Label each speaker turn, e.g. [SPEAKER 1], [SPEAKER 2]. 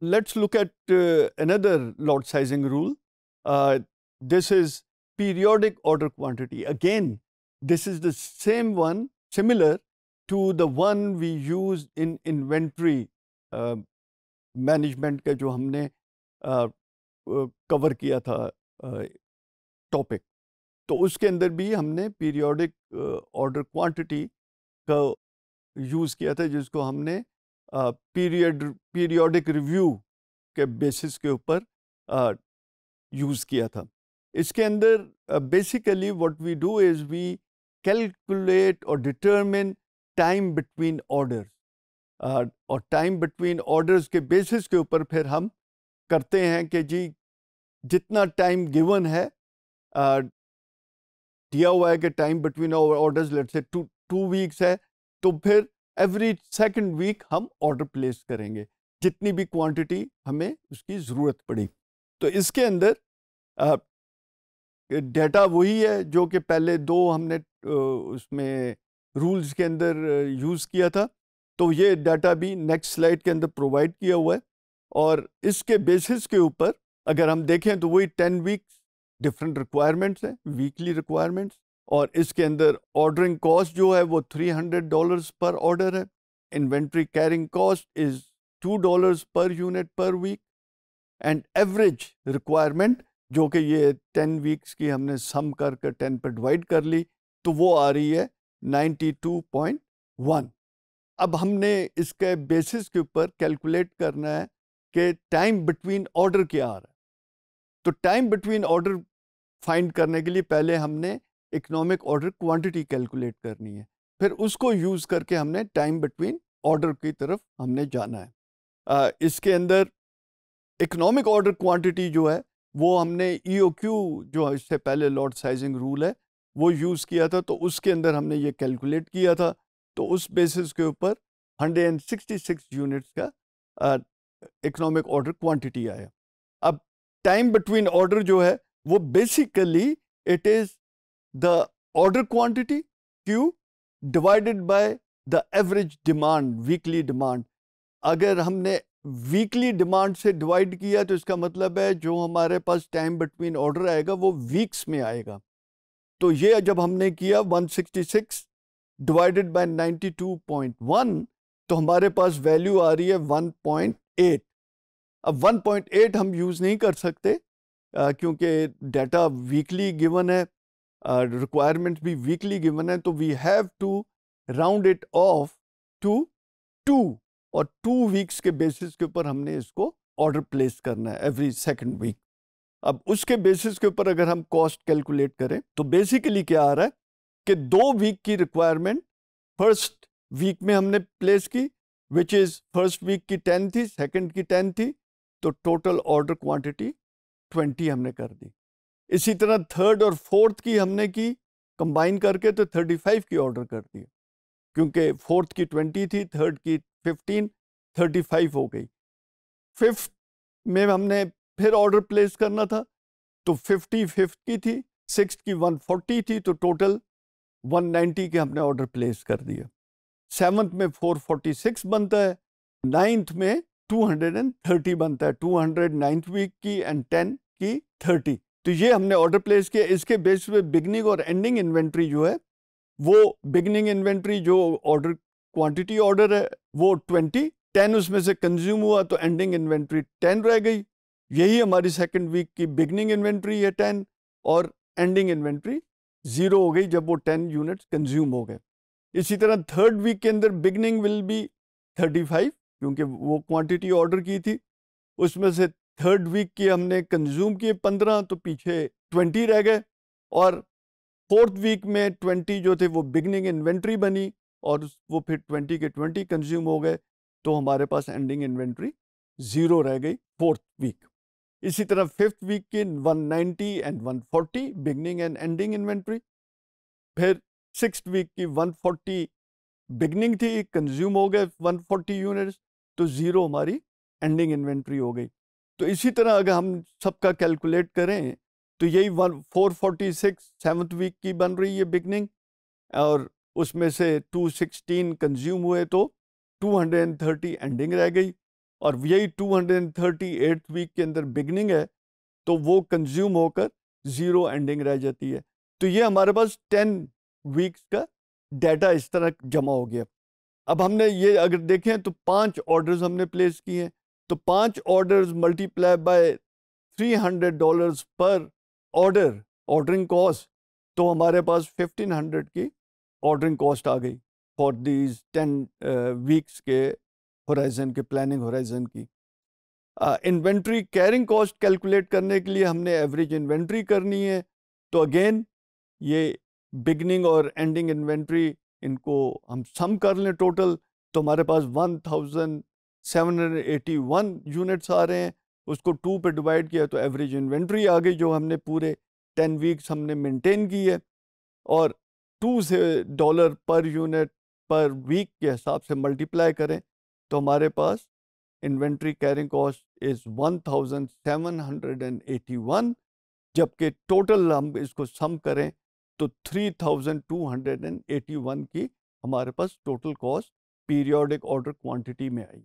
[SPEAKER 1] let's look at uh, another lot sizing rule. Uh, this is periodic order quantity. Again, this is the same one, similar to the one we use in inventory uh, management का जो हमने cover किया था topic तो उसके अंदर भी हमने पीरियोडिक ऑर्डर क्वांटिटी का यूज़ किया था जिसको हमने पीरियड पीरियोडिक रिव्यू के बेसिस के ऊपर यूज़ किया था। इसके अंदर basically what we do is we calculate और डिटरमिन टाइम बिटवीन ऑर्डर्स और टाइम बिटवीन ऑर्डर्स के बेसिस के ऊपर फिर हम करते हैं कि जी जितना टाइम गिवन है uh, दिया हुआ है कि time between orders let say two two weeks है तो फिर एवरी सेकंड वीक हम ऑर्डर प्लेस करेंगे। जितनी भी क्वांटिटी हमें उसकी ज़रूरत पड़ी। तो इसके अंदर डेटा वही है जो कि पहले दो हमने उसमें रूल्स के अंदर यूज़ किया था। तो ये डाटा भी नेक्स्ट स्लाइड के अंदर प्रोवाइड किया हुआ है। और इसके बेसिस के ऊपर अगर हम देखें तो वही टेन वीक्स डिफरेंट रिक्वायरमेंट्स हैं वीकली रिक्वायरमेंट्स और इसके अंदर ऑर्डरिंग कॉस्ट जो है वो three hundred dollars per order है। Inventory carrying cost is two dollars per unit per week and average requirement जो कि ये टेन वीक्स की हमने सम कर कर टेन पर डिवाइड कर ली तो वो आ रही है नाइन्टी टू पॉइंट वन अब हमने इसके बेसिस के ऊपर कैलकुलेट करना है कि टाइम बिटवीन ऑर्डर क्या आ रहा है। तो टाइम बिटवीन ऑर्डर फाइंड करने के लिए पहले हमने इकोनॉमिक ऑर्डर क्वांटिटी कैलकुलेट करनी है। फिर उसको यूज़ करके हमने टाइम बिटवीन ऑर्डर की तरफ़ हमने जाना है। आ, इसके अंदर इकोनॉमिक ऑर्डर क्वांटिटी जो है वो हमने ई e जो इससे पहले लॉट साइजिंग रूल है वो यूज़ किया था तो उसके अंदर हमने ये कैलकुलेट किया था। तो उस बेसिस के ऊपर 166 यूनिट्स का इकोनॉमिक ऑर्डर क्वांटिटी आया। अब टाइम बिटवीन ऑर्डर जो है वो basically it is the order quantity Q divided by the average demand weekly demand अगर हमने वीकली डिमांड से डिवाइड किया तो इसका मतलब है जो हमारे पास टाइम बिटवीन ऑर्डर आएगा, वो वीक्स में आएगा। तो ये जब हमने किया 166 डिवाइडेड बाय 92.1 तो हमारे पास वैल्यू आ रही है 1.8 अब 1.8 हम यूज़ नहीं कर सकते क्योंकि डाटा वीकली गिवन है रिक्वायरमेंट भी वीकली गिवन है तो we have to round it off to two और टू वीक्स के बेसिस के ऊपर हमने इसको ऑर्डर प्लेस करना है एवरी सेकंड वीक अब उसके बेसिस के ऊपर अगर हम कॉस्ट कैलकुलेट करें तो बेसिकली क्या आ रहा है कि दो वीक की रिक्वायरमेंट फ़र्स्ट वीक में हमने प्लेस की विच इज़ फ़र्स्ट वीक की टेन थी सेकंड की टेन थी तो टोटल ऑर्डर क्वांटिटी ट्वेंटी हमने कर दी। इसी तरह थर्ड और फोर्थ की हमने की कंबाइन करके तो थर्टी फाइव की ऑर्डर कर दी। क्योंकि फोर्थ की ट्वेंटी थी थर्ड की फिफ्टीन थर्टी फाइव हो गई। फिफ्थ में हमने फिर ऑर्डर प्लेस करना था तो फिफ्टी फिफ्थ की थी सिक्स की वन फोर्टी थी तो टोटल वन नाइन्टी के हमने ऑर्डर प्लेस कर दिया। सेवन्थ में फोर फोर्टी सिक्स बनता है नाइन्थ में टू हंड्रेड एंड थर्टी बनता है टू हंड्रेड नाइन्थ वीक की एंड टेन की थर्टी तो ये हमने ऑर्डर प्लेस किया। इसके बेस पे बिगनिंग और एंडिंग इन्वेंट्री जो है, वो बिगनिंग इन्वेंट्री जो ऑर्डर क्वांटिटी ऑर्डर है, वो ट्वेंटी टेन उसमें से कंज्यूम हुआ तो एंडिंग इन्वेंट्री टेन रह गई। यही हमारी सेकंड वीक की बिगनिंग इन्वेंट्री है टेन और एंडिंग इन्वेंट्री ज़ीरो हो गई जब वो टेन यूनिट्स कंज्यूम हो गए। इसी तरह थर्ड वीक के अंदर beginning will be thirty five क्योंकि वो क्वांटिटी ऑर्डर की थी। उसमें से थर्ड वीक के हमने कंज्यूम किए पंद्रह तो पीछे ट्वेंटी रह गए और फोर्थ वीक में ट्वेंटी जो थे वो बिगनिंग इन्वेंट्री बनी और वो फिर ट्वेंटी के ट्वेंटी कंज्यूम हो गए तो हमारे पास एंडिंग इन्वेंट्री ज़ीरो रह गई फोर्थ वीक। इसी तरह फिफ्थ वीक की 190 and 140 beginning and ending inventory. फिर सिक्स वीक की 140 बिगनिंग थी, कंज्यूम हो गए 140 यूनिट्स तो ज़ीरो हमारी एंडिंग इन्वेंट्री हो गई। तो इसी तरह अगर हम सबका कैलकुलेट करें तो यही one, four forty six seventh week की बन रही है बिगनिंग और उसमें से 216 कंज्यूम हुए तो 230 एंडिंग रह गई और यही 238 वीक के अंदर बिगनिंग है तो वो कंज्यूम होकर ज़ीरो एंडिंग रह जाती है। तो ये हमारे पास टेन वीक्स का डाटा इस तरह जमा हो गया। अब हमने ये अगर देखें तो पाँच ऑर्डर्स हमने प्लेस किए हैं। तो पाँच orders multiply by 300 dollars per order ordering cost तो हमारे पास 1500 की ऑर्डरिंग कॉस्ट आ गई फॉर दीज टेन वीक्स के होराइजन के प्लानिंग होराइजन की। इन्वेंट्री कैरिंग कॉस्ट कैलकुलेट करने के लिए हमने एवरेज इन्वेंट्री करनी है। तो अगेन ये बिगनिंग और एंडिंग इन्वेंट्री इनको हम सम कर लें टोटल तो हमारे पास 1781 यूनिट्स आ रहे हैं, उसको टू पे डिवाइड किया तो एवरेज इन्वेंट्री आ गई जो हमने पूरे टेन वीक्स हमने मेंटेन की है। और टू से डॉलर पर यूनिट पर वीक के हिसाब से मल्टीप्लाई करें तो हमारे पास इन्वेंट्री कैरिंग कॉस्ट इज़ 1781 जबकि टोटल हम इसको सम करें तो 3281 की हमारे पास total cost periodic order quantity में आई।